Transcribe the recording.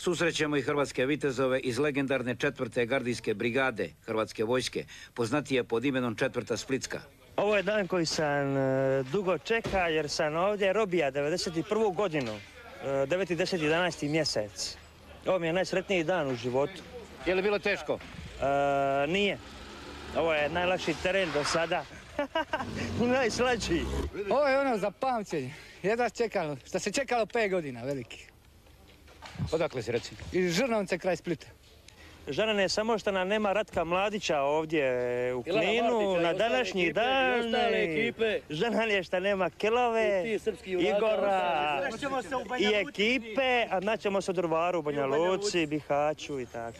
Susrećemo i hrvatske vitezove iz legendarne četvrte gardijske brigade Hrvatske vojske, poznatije pod imenom četvrta Splitska. Ovo je dan koji sam e, dugo čeka jer sam ovdje robija 91. godinu, e, 9. 10. 11. mjesec. Ovo mi je najsretniji dan u životu. Je li bilo teško? E, nije. Ovo je najlakši teren do sada. I najslađi. Ovo je ono za pamćenje. Jedva čekalo, što se čekalo pet godina veliki. Odakle si reci? Iz Žrnovce kraj Splita. Žanane, samo što nam nema Ratka Mladića ovdje u Ilana Kninu na današnji ekipe, i dan. ostale ekipe. Žanan je što nema Kelove, I ti Igora i ekipe, a naćemo se u Drvaru, u Banja Luci, Bihaću i tako.